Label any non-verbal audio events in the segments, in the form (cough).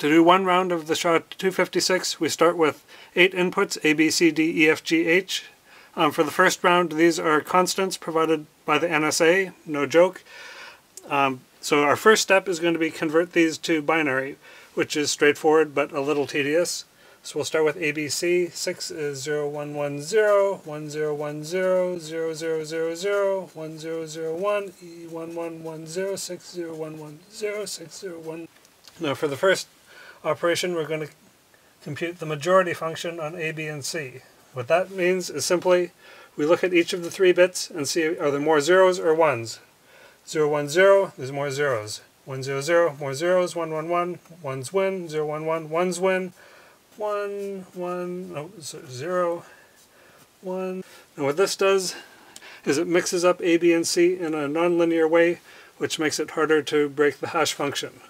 To do one round of the SHA-256, we start with eight inputs, A, B, C, D, E, F, G, H. Um, for the first round, these are constants provided by the NSA, no joke. Um, so our first step is going to be convert these to binary, which is straightforward but a little tedious. So we'll start with ABC. 6 is 0, 1, 1, 0, 1, 0, 1, 0, 0, 0, 0, 0, 1, 0, 0, 1, E, 1, 1, 1, 0, 6, 0, 1, 1, 0, 6, 0, 1. Now for the first operation, we're going to compute the majority function on A, B, and C. What that means is simply we look at each of the three bits and see are there more zeros or ones. 0, 1, 0, there's more zeros. 1, 0, 0, more zeros. 1, 1, 1, ones win. 0, 1, 1, ones win. 1, 1, oh, 0, 1. And what this does is it mixes up A, B, and C in a nonlinear way, which makes it harder to break the hash function.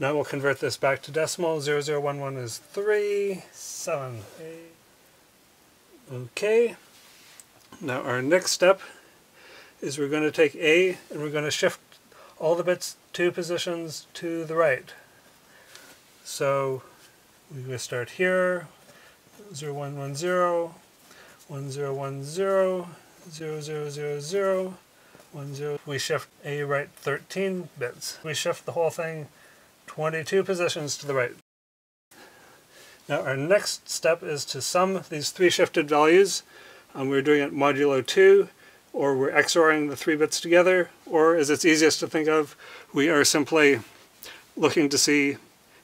Now we'll convert this back to decimal. 0011 is 3, 7, 8. Okay. Now our next step is we're going to take A and we're going to shift all the bits two positions to the right. So we're going to start here, 0110, 1010, 0000, 10. We shift A right 13 bits. We shift the whole thing 22 positions to the right. Now our next step is to sum these three shifted values. Um, we're doing it modulo 2, or we're XORing the three bits together, or as it's easiest to think of, we are simply looking to see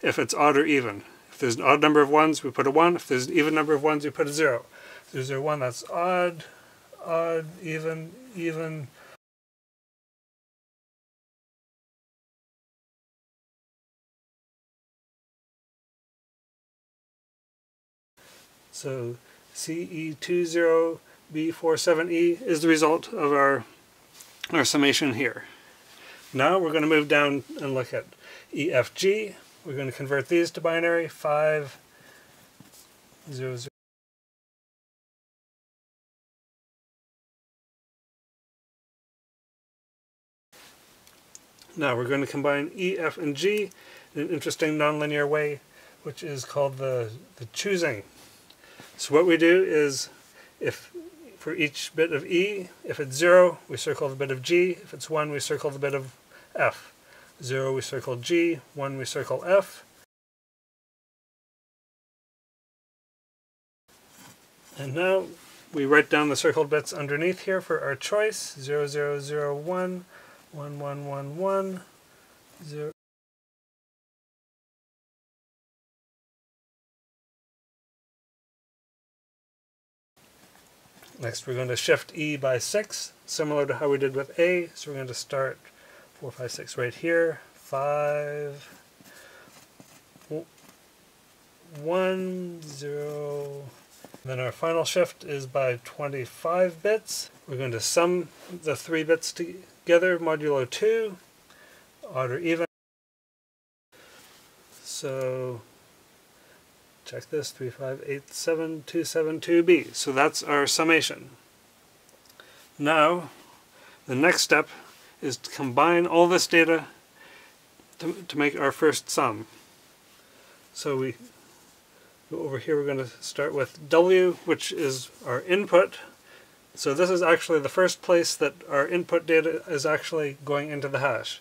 if it's odd or even. If there's an odd number of ones, we put a 1. If there's an even number of ones, we put a 0. If there's a 1 that's odd, odd, even, even, So CE20B47E is the result of our, our summation here. Now we're going to move down and look at EFG. We're going to convert these to binary 5, 0, 0. Now we're going to combine E, F, and G in an interesting nonlinear way, which is called the, the choosing so what we do is, if for each bit of E, if it's 0, we circle the bit of G. If it's 1, we circle the bit of F. 0, we circle G. 1, we circle F. And now we write down the circled bits underneath here for our choice. 0, 0, 0, Next we're going to shift E by 6, similar to how we did with A. So we're going to start 4, 5, 6 right here. 5, 1, 0. Then our final shift is by 25 bits. We're going to sum the three bits together, modulo 2, odd or even. So check this, 3587272B. So that's our summation. Now, the next step is to combine all this data to, to make our first sum. So we over here, we're going to start with W, which is our input. So this is actually the first place that our input data is actually going into the hash.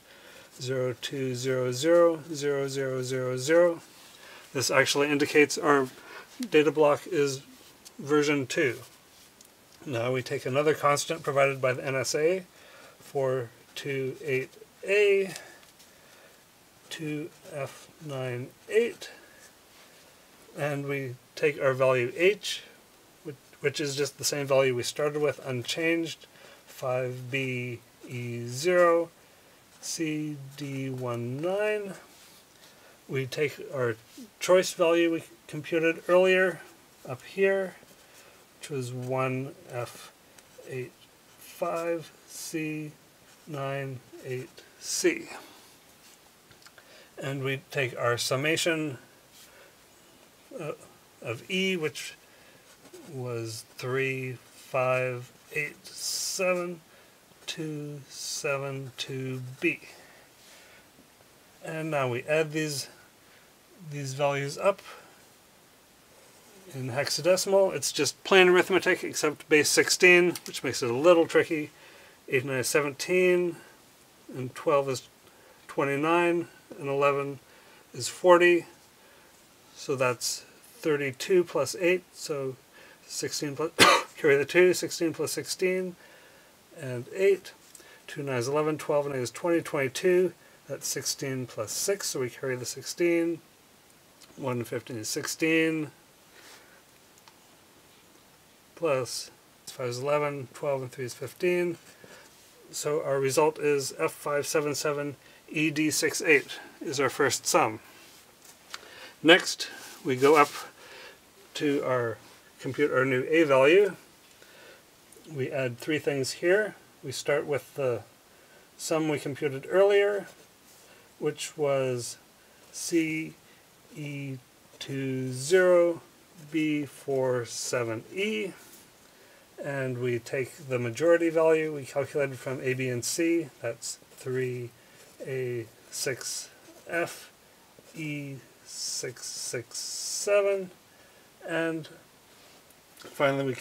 02000000. This actually indicates our data block is version 2. Now we take another constant provided by the NSA, 428A, 2F98, and we take our value H, which is just the same value we started with, unchanged, 5BE0, CD19, we take our choice value we computed earlier up here, which was 1F85C98C. And we take our summation uh, of E, which was 3587272B. And now we add these these values up in hexadecimal. It's just plain arithmetic except base 16, which makes it a little tricky. 8 9 is 17, and 12 is 29, and 11 is 40. So that's 32 plus 8, so 16 plus, (coughs) carry the 2, 16 plus 16, and 8. 2 9 is 11, 12 and 8 is 20, 22. That's 16 plus 6, so we carry the 16. 1 15 is 16 plus 5 is 11, 12 and 3 is 15. So our result is F577ED68 is our first sum. Next, we go up to our compute our new A value. We add three things here. We start with the sum we computed earlier, which was CE20B47E and we take the majority value we calculated from A, B, and C. That's 3A6F, E667, and finally we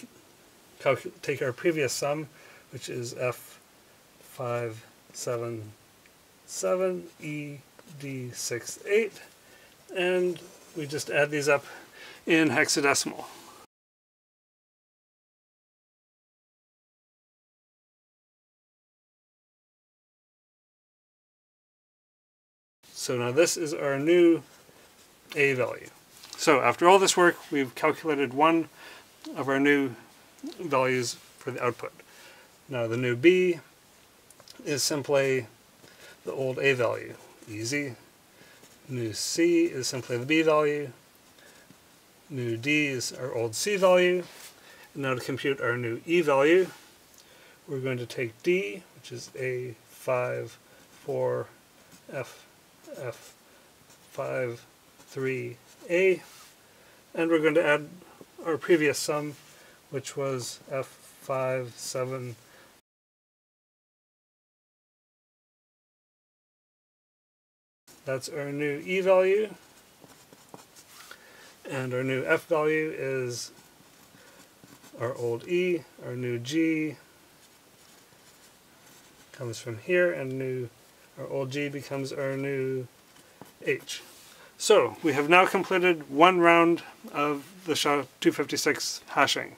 take our previous sum, which is F577, ED68, and we just add these up in hexadecimal. So now this is our new A value. So after all this work, we've calculated one of our new values for the output. Now the new B is simply the old A value. Easy. New C is simply the B value. New D is our old C value. And now to compute our new E value, we're going to take D, which is A5, 4, F, F5, 3A, and we're going to add our previous sum, which was F5, 7, That's our new E value. And our new F value is our old E. Our new G comes from here, and new our old G becomes our new H. So we have now completed one round of the SHA-256 hashing.